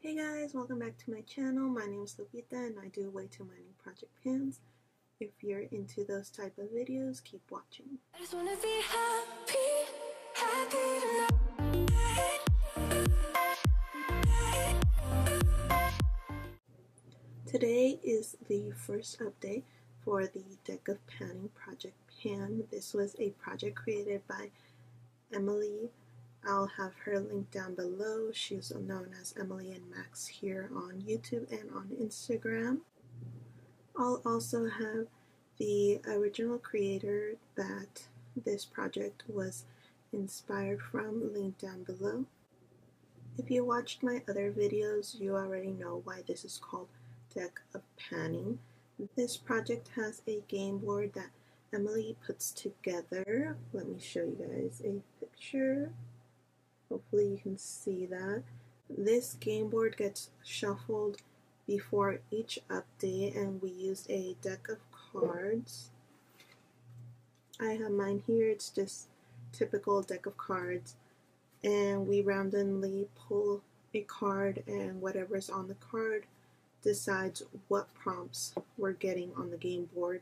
Hey guys, welcome back to my channel. My name is Lupita and I do way too many project pans. If you're into those type of videos, keep watching. I just wanna be happy, happy Today is the first update for the Deck of Panning Project Pan. This was a project created by Emily I'll have her link down below. She's known as Emily and Max here on YouTube and on Instagram. I'll also have the original creator that this project was inspired from linked down below. If you watched my other videos, you already know why this is called Deck of Panning. This project has a game board that Emily puts together. Let me show you guys a picture. Hopefully you can see that. This game board gets shuffled before each update and we use a deck of cards. I have mine here, it's just typical deck of cards and we randomly pull a card and whatever's on the card decides what prompts we're getting on the game board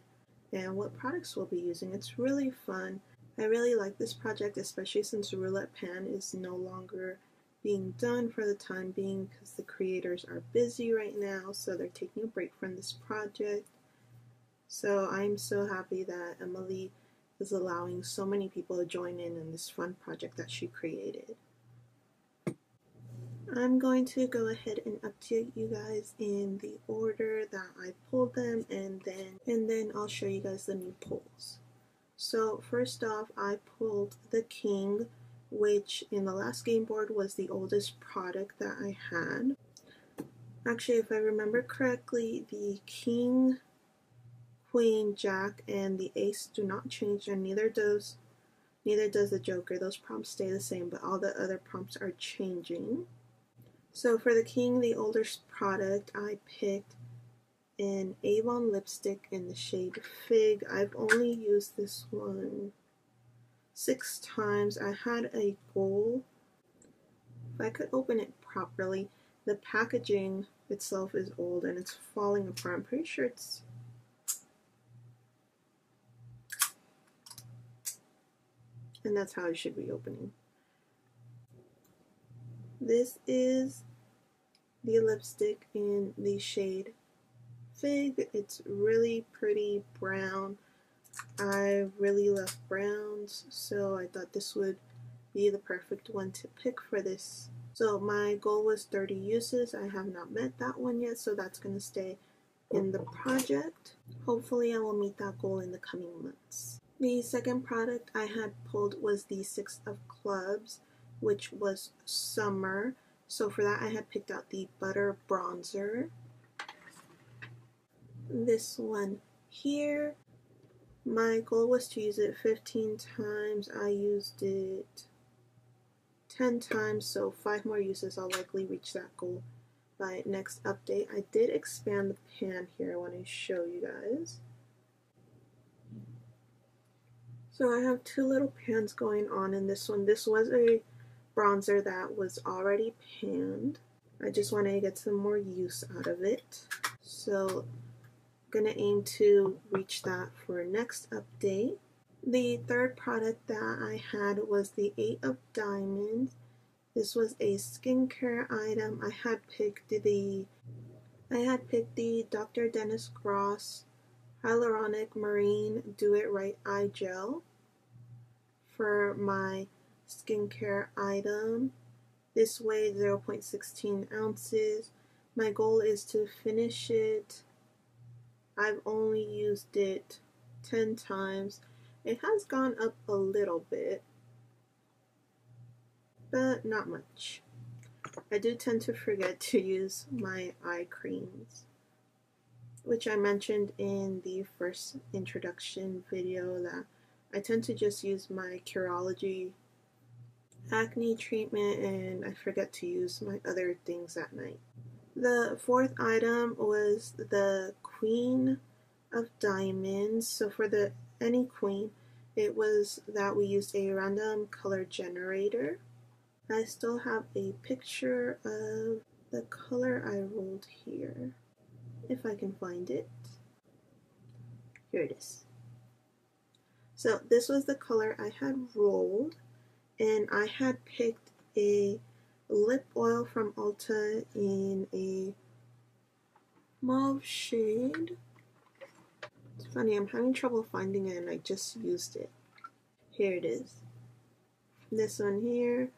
and what products we'll be using. It's really fun. I really like this project, especially since Roulette Pan is no longer being done for the time being because the creators are busy right now, so they're taking a break from this project. So I'm so happy that Emily is allowing so many people to join in in this fun project that she created. I'm going to go ahead and update you guys in the order that I pulled them and then and then I'll show you guys the new pulls. So first off, I pulled the King, which in the last game board was the oldest product that I had. Actually, if I remember correctly, the King, Queen, Jack, and the Ace do not change, and neither does neither does the Joker. Those prompts stay the same, but all the other prompts are changing. So for the King, the oldest product, I picked an Avon lipstick in the shade Fig. I've only used this one six times. I had a goal. If I could open it properly, the packaging itself is old and it's falling apart. I'm pretty sure it's and that's how it should be opening. This is the lipstick in the shade fig. It's really pretty brown. I really love browns, so I thought this would be the perfect one to pick for this. So my goal was 30 uses. I have not met that one yet, so that's going to stay in the project. Hopefully I will meet that goal in the coming months. The second product I had pulled was the Six of Clubs, which was summer. So for that I had picked out the Butter Bronzer this one here. My goal was to use it 15 times. I used it 10 times, so 5 more uses. I'll likely reach that goal by next update. I did expand the pan here. I want to show you guys. So I have two little pans going on in this one. This was a bronzer that was already panned. I just wanted to get some more use out of it. So going to aim to reach that for next update. The third product that I had was the Eight of Diamonds. This was a skincare item. I had picked the I had picked the Dr. Dennis Gross Hyaluronic Marine Dew It Right Eye Gel for my skincare item. This weighed 0.16 ounces. My goal is to finish it I've only used it 10 times. It has gone up a little bit, but not much. I do tend to forget to use my eye creams, which I mentioned in the first introduction video that I tend to just use my Curology acne treatment and I forget to use my other things at night. The fourth item was the Queen of Diamonds. So for the any queen, it was that we used a random color generator. I still have a picture of the color I rolled here, if I can find it. Here it is. So this was the color I had rolled and I had picked a lip oil from Ulta in a mauve shade. It's funny, I'm having trouble finding it and I just used it. Here it is. This one here.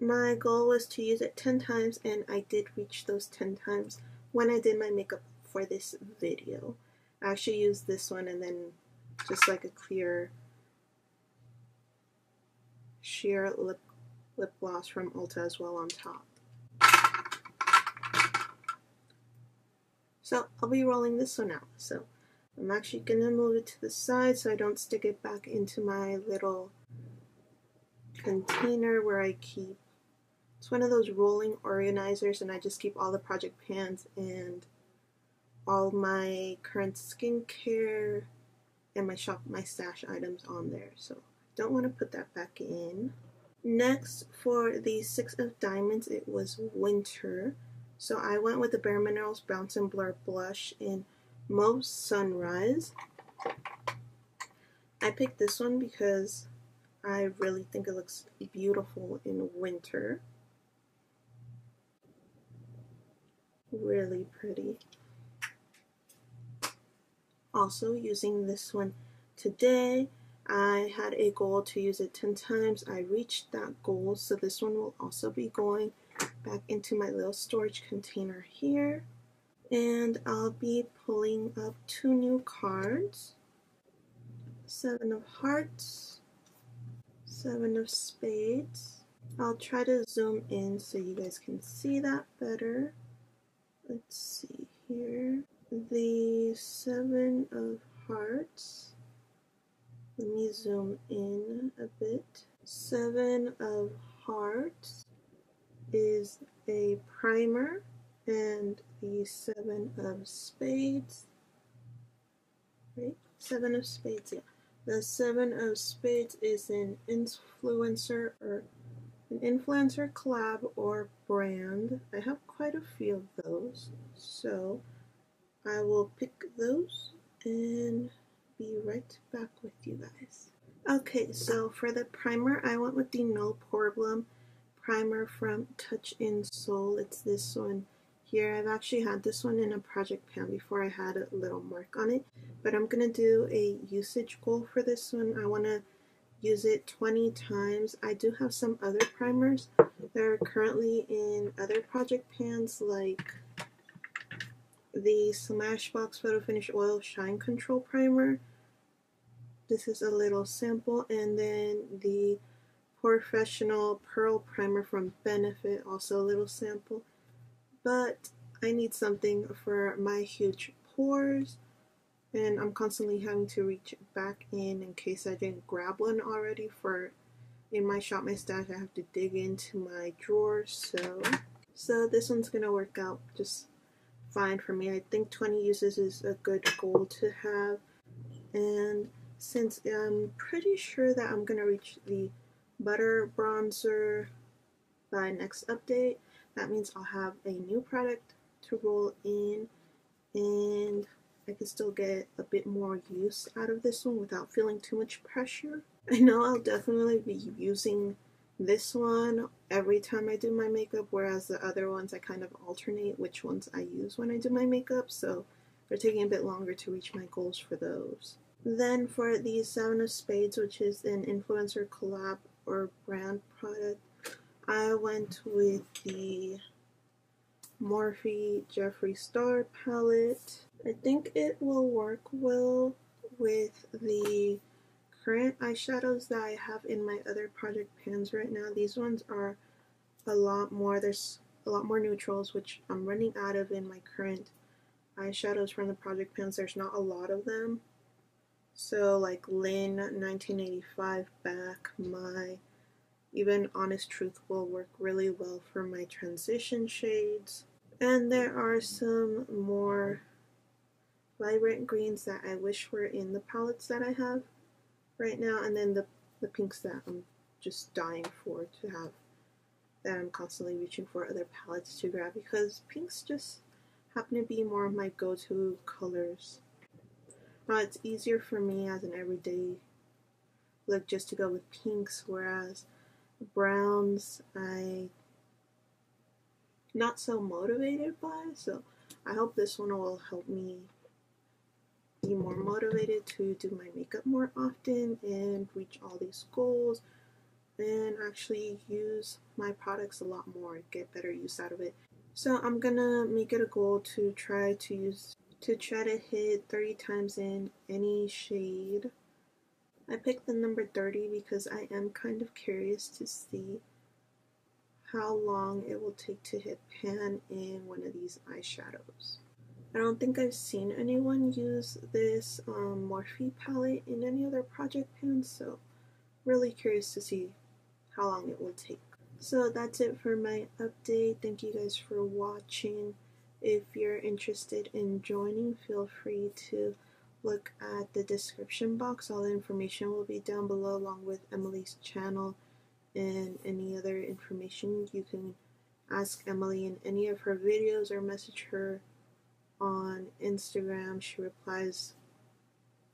My goal was to use it 10 times and I did reach those 10 times when I did my makeup for this video. I actually used this one and then just like a clear sheer lip, lip gloss from Ulta as well on top. So I'll be rolling this one out. So I'm actually going to move it to the side so I don't stick it back into my little container where I keep it's one of those rolling organizers and I just keep all the project pans and all my current skincare and my shop my stash items on there. So don't want to put that back in. Next for the six of diamonds it was winter. So I went with the Bare Minerals Bounce and Blur blush in Mauve Sunrise. I picked this one because I really think it looks beautiful in winter. Really pretty also using this one today. I had a goal to use it 10 times. I reached that goal, so this one will also be going back into my little storage container here. And I'll be pulling up two new cards. Seven of Hearts, Seven of Spades. I'll try to zoom in so you guys can see that better. Let's see here the Seven of Hearts. Let me zoom in a bit. Seven of Hearts is a primer, and the Seven of Spades. Right? Seven of Spades, yeah. The Seven of Spades is an influencer or an influencer collab or brand. I have quite a few of those. So I will pick those and be right back with you guys. Okay, so for the primer, I went with the No Problem primer from Touch in Sol. It's this one here. I've actually had this one in a project pan before. I had a little mark on it, but I'm going to do a usage goal for this one. I want to use it 20 times. I do have some other primers that are currently in other project pans like the Smashbox Photo Finish Oil Shine Control Primer. This is a little sample. And then the POREfessional Pearl Primer from Benefit, also a little sample. But I need something for my huge pores. And I'm constantly having to reach back in in case I didn't grab one already for in my shop my stash I have to dig into my drawers so so this one's gonna work out just fine for me. I think 20 uses is a good goal to have. And since I'm pretty sure that I'm going to reach the butter bronzer by next update, that means I'll have a new product to roll in and I can still get a bit more use out of this one without feeling too much pressure. I know I'll definitely be using this one every time I do my makeup, whereas the other ones I kind of alternate which ones I use when I do my makeup, so they're taking a bit longer to reach my goals for those. Then for the Seven of Spades, which is an influencer collab or brand product, I went with the Morphe Jeffree Star palette. I think it will work well with the current eyeshadows that I have in my other project pans right now, these ones are a lot more, there's a lot more neutrals, which I'm running out of in my current eyeshadows from the project pans. There's not a lot of them. So like Lynn 1985 back, my even Honest Truth will work really well for my transition shades. And there are some more vibrant greens that I wish were in the palettes that I have right now, and then the, the pinks that I'm just dying for to have that I'm constantly reaching for other palettes to grab because pinks just happen to be more of my go-to colors. Now it's easier for me as an everyday look just to go with pinks whereas browns I not so motivated by so I hope this one will help me be more motivated to do my makeup more often and reach all these goals and actually use my products a lot more get better use out of it. So I'm gonna make it a goal to try to use to try to hit 30 times in any shade. I picked the number 30 because I am kind of curious to see how long it will take to hit pan in one of these eyeshadows. I don't think I've seen anyone use this um, Morphe palette in any other project pans, so really curious to see how long it will take. So that's it for my update. Thank you guys for watching. If you're interested in joining, feel free to look at the description box. All the information will be down below along with Emily's channel and any other information. You can ask Emily in any of her videos or message her on Instagram. She replies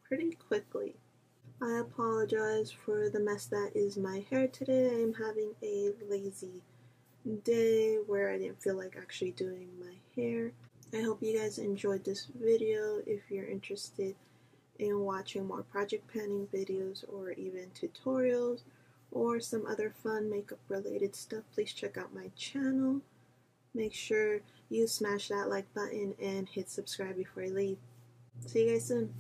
pretty quickly. I apologize for the mess that is my hair today. I am having a lazy day where I didn't feel like actually doing my hair. I hope you guys enjoyed this video. If you're interested in watching more project panning videos or even tutorials or some other fun makeup related stuff, please check out my channel. Make sure you smash that like button and hit subscribe before I leave. See you guys soon.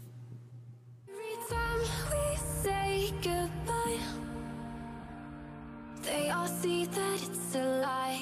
They all see that it's a lie